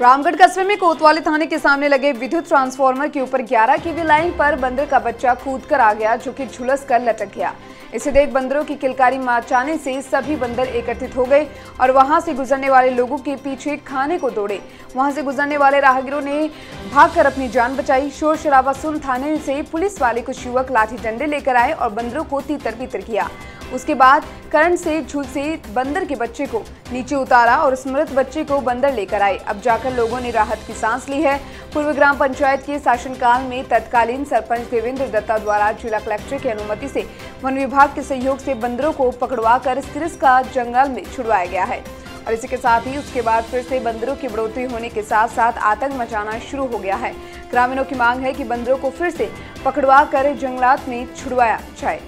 रामगढ़ कस्बे में कोतवाली थाने के सामने लगे विद्युत ट्रांसफार्मर के ऊपर 11 केवी लाइन पर बंदर का बच्चा कूद कर आ गया, जो कि झुलस कर लटक गया। इसे देख बंदरों की किलकारी मचाने से सभी बंदर एकत्रित हो गए और वहाँ से गुजरने वाले लोगों के पीछे खाने को दौड़े। वहाँ से गुजरने वाले राहगीरों ने भागकर अपनी जान बचाई। शोर शराबा सुन थाने से पुलिस वाले कुछ युवक लाठी डंडे लेकर आए और बंदरों को तीतर पीतर किया। उसके बाद करंट से झुलसे बंदर के बच्चे को नीचे उतारा और स्मृत बच्चे को बंदर लेकर आए। अब जाकर लोगों ने राहत की सांस ली है। पूर्व ग्राम पंचायत के शासनकाल में तत्कालीन सरपंच देवेंद्र दत्ता द्वारा जिला कलेक्टर की अनुमति से वन विभाग के सहयोग से बंदरों को पकड़वा कर का जंगल में छुड़वाया गया है। और इसी के साथ ही उसके बाद फिर से बंदरों की बढ़ोतरी होने के साथ साथ आतंक मचाना शुरू हो गया है। ग्रामीणों की मांग है कि बंदरों को फिर से पकड़वा कर जंगलात में छुड़वाया जाए।